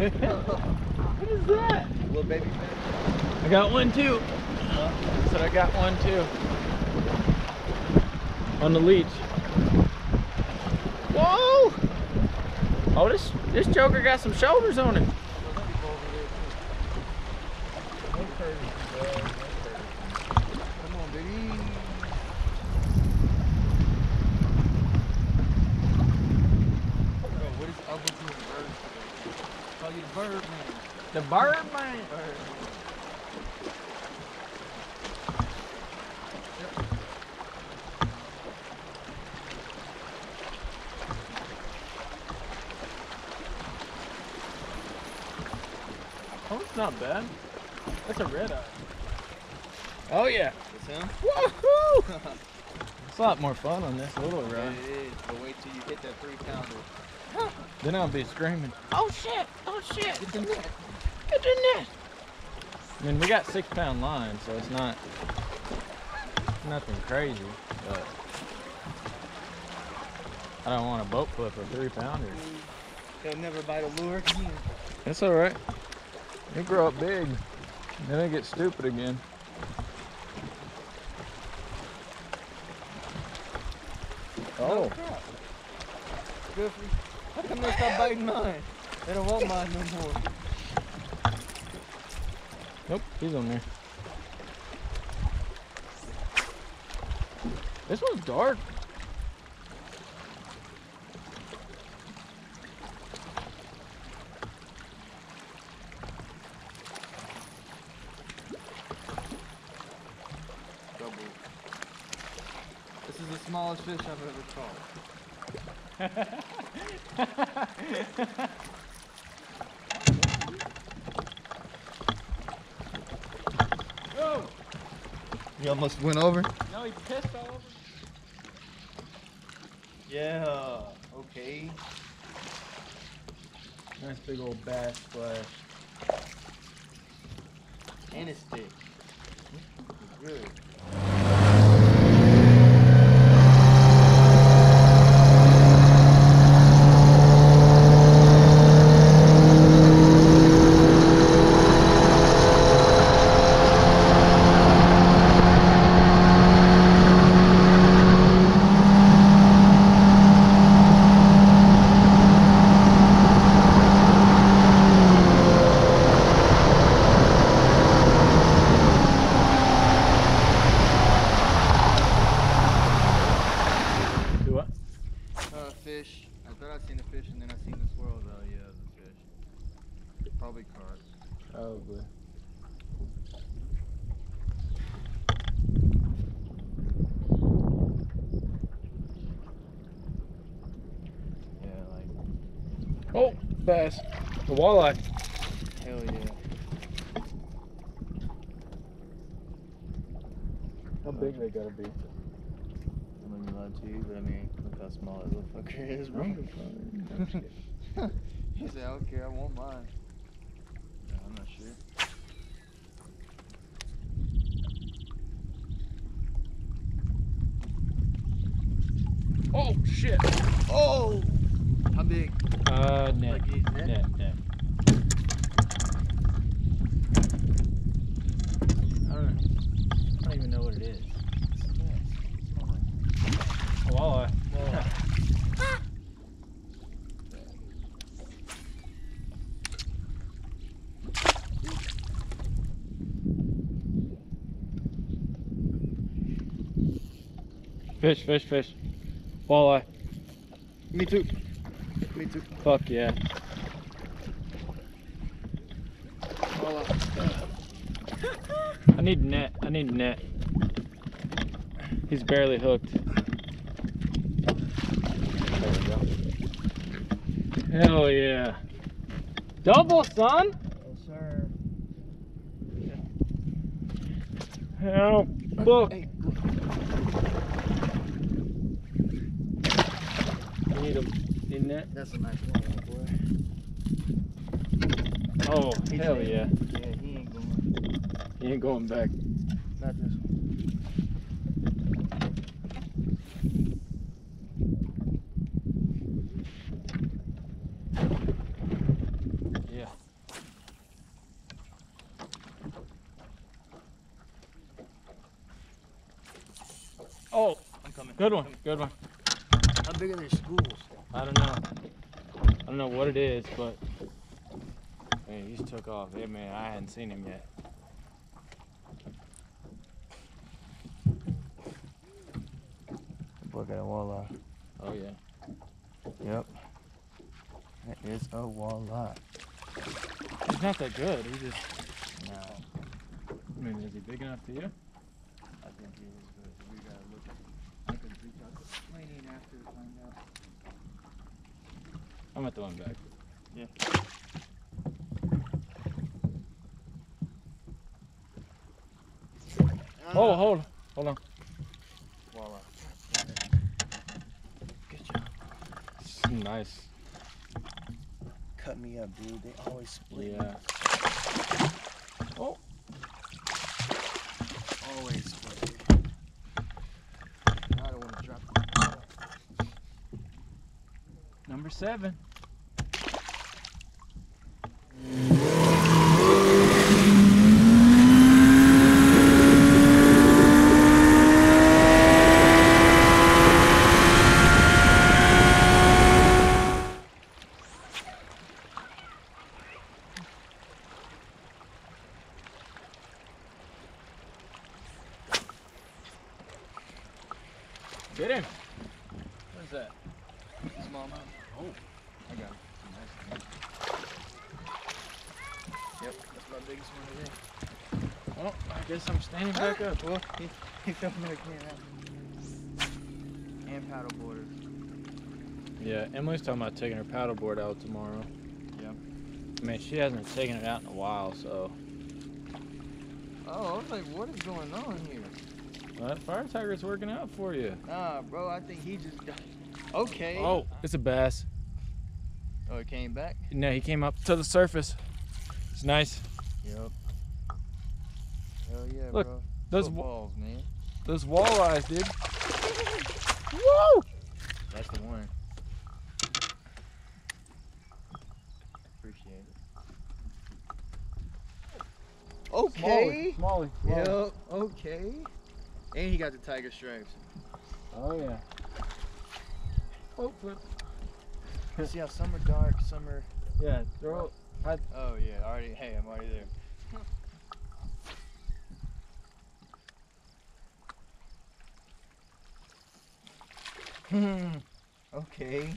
what is that? A little baby fish. I got one too. Huh? I said I got one too. On the leech. Whoa! Oh, this, this joker got some shoulders on him. The bird man. Oh, it's not bad. That's a red eye. Oh yeah. It's him? Woohoo! It's a lot more fun on this little Yeah, rod. it is. But wait till you hit that three pounder. Then I'll be screaming. Oh shit! Oh shit! Get the net. Get in there! I mean, we got six pound line, so it's not nothing crazy, but I don't want a boat flip a three pounder. He'll never bite a lure again. That's all right. They grow up big, then they get stupid again. Oh. Good you. How come they stop biting mine? They don't want mine no more. Nope, he's on there. This one's dark. Double. This is the smallest fish I've ever caught. You almost went over? No, he pissed all over. Yeah. Okay. Nice big old bass splash. And it's thick. Good. Do what? Uh, fish. I thought I seen a fish and then I seen the swirl though. Yeah, it was a fish. Probably carp. Probably. Yeah, like Oh, bass. The walleye. hell yeah. How big they gotta be? I'm gonna lie to you, but I mean, look how small that little fucker is, bro. he said, I don't care, I want mine. No, I'm not sure. Oh shit! Oh! How big? Uh, net. Like net? Net, net. I don't. I don't even know what it is. A walleye. Fish, fish, fish. Walleye. Me too. Me too. Fuck yeah. Voila. I need net. I need net. He's barely hooked. There we go. Hell yeah. Double, son! Yes, sir. Hell, fuck. Hey, need them in there. That's a nice one, boy. Oh, He's hell yeah. Yeah, he ain't going. He ain't going back. Not this one. Oh, good one, good one. How big are their schools? I don't know. I don't know what it is, but man, he just took off. Yeah, man, I hadn't seen him yet. Look at a walleye. Oh yeah. Yep. That is a walleye. He's not that good. He just. No, I mean, is he big enough to you? I think he is good. We gotta look at I I'm at the one back. Yeah. Oh, hold, hold on. Walleye. Good job. Nice. Cut me up, dude. They always split. Yeah. Oh. Always split. I don't want to drop Number seven. Get him. What's that? Smallmouth. Oh. I got it. Yep, that's my biggest one today. Well, I guess I'm standing back up. Well, he, he fell in the. And paddle boarders. Yeah, Emily's talking about taking her paddleboard out tomorrow. Yep. I mean, she hasn't taken it out in a while, so. Oh, I was like, what is going on here? Well, that fire tiger's working out for you. Nah, bro, I think he just got. Okay. Oh, it's a bass. Oh, it came back? No, he came up to the surface. It's nice. Yep. Hell yeah, Look, bro. Those walls, man. those walleyes, dude. Woo! That's the one. Appreciate it. Okay. Smalley. Yep. Okay. And he got the tiger stripes. Oh yeah. Oh, flip. See how some are dark, some are. Yeah, I, oh yeah, already. Hey, I'm already there. Hmm. okay.